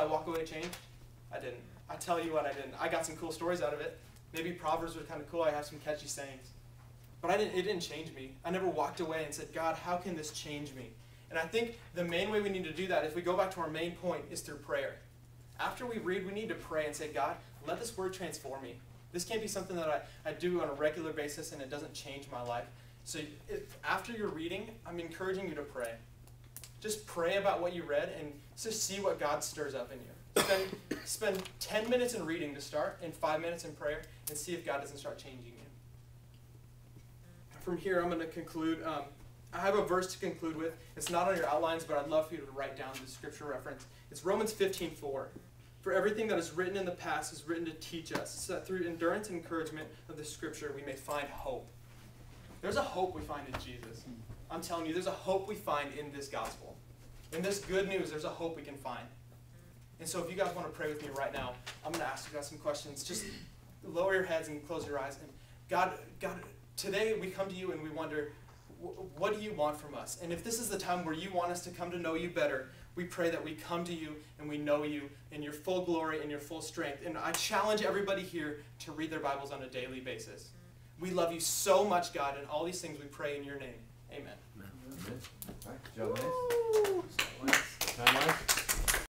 I walk away changed? I didn't. I tell you what, I didn't. I got some cool stories out of it. Maybe Proverbs were kind of cool. I have some catchy sayings. But I didn't, it didn't change me. I never walked away and said, God, how can this change me? And I think the main way we need to do that, if we go back to our main point, is through prayer. After we read, we need to pray and say, God, let this word transform me. This can't be something that I, I do on a regular basis and it doesn't change my life. So if, after you're reading, I'm encouraging you to pray. Just pray about what you read and just see what God stirs up in you. Spend, spend 10 minutes in reading to start and 5 minutes in prayer and see if God doesn't start changing you. From here, I'm going to conclude. Um, I have a verse to conclude with. It's not on your outlines, but I'd love for you to write down the scripture reference. It's Romans 15 4. For everything that is written in the past is written to teach us, so that through endurance and encouragement of the scripture we may find hope. There's a hope we find in Jesus. I'm telling you, there's a hope we find in this gospel. In this good news, there's a hope we can find. And so if you guys want to pray with me right now, I'm going to ask you guys some questions. Just lower your heads and close your eyes. And God, God, today we come to you and we wonder, what do you want from us? And if this is the time where you want us to come to know you better, we pray that we come to you and we know you in your full glory and your full strength. And I challenge everybody here to read their Bibles on a daily basis. We love you so much, God, and all these things we pray in your name. Amen. Amen. All right,